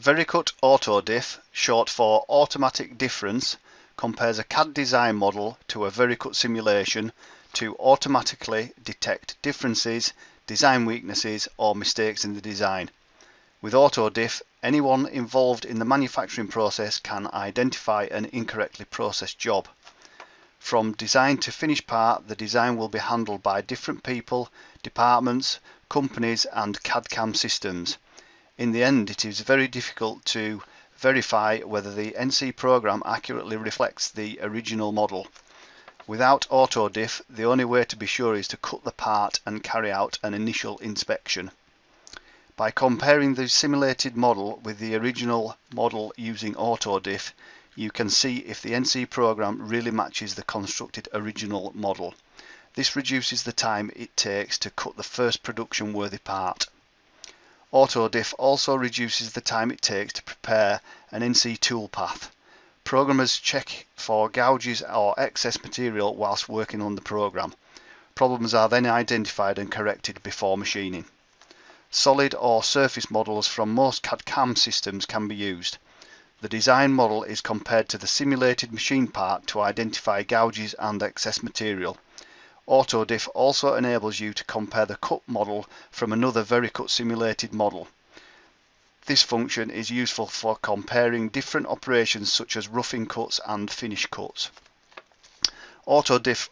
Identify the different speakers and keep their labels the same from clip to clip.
Speaker 1: Vericut AutoDiff, short for Automatic Difference, compares a CAD design model to a Vericut simulation to automatically detect differences, design weaknesses or mistakes in the design. With AutoDiff, anyone involved in the manufacturing process can identify an incorrectly processed job. From design to finished part, the design will be handled by different people, departments, companies and CAD-CAM systems. In the end, it is very difficult to verify whether the NC program accurately reflects the original model. Without AutoDiff, the only way to be sure is to cut the part and carry out an initial inspection. By comparing the simulated model with the original model using AutoDiff, you can see if the NC program really matches the constructed original model. This reduces the time it takes to cut the first production worthy part. AutoDiff also reduces the time it takes to prepare an NC toolpath. Programmers check for gouges or excess material whilst working on the program. Problems are then identified and corrected before machining. Solid or surface models from most CAD-CAM systems can be used. The design model is compared to the simulated machine part to identify gouges and excess material. AutoDiff also enables you to compare the cut model from another Vericut simulated model. This function is useful for comparing different operations such as roughing cuts and finish cuts. AutoDiff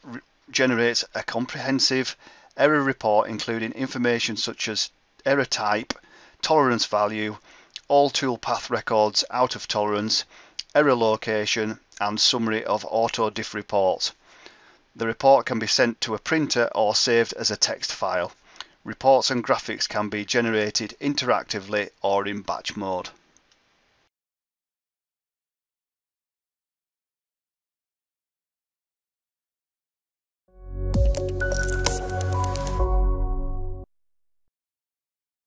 Speaker 1: generates a comprehensive error report including information such as error type, tolerance value, all toolpath records out of tolerance, error location and summary of AutoDiff reports. The report can be sent to a printer or saved as a text file. Reports and graphics can be generated interactively or in batch mode.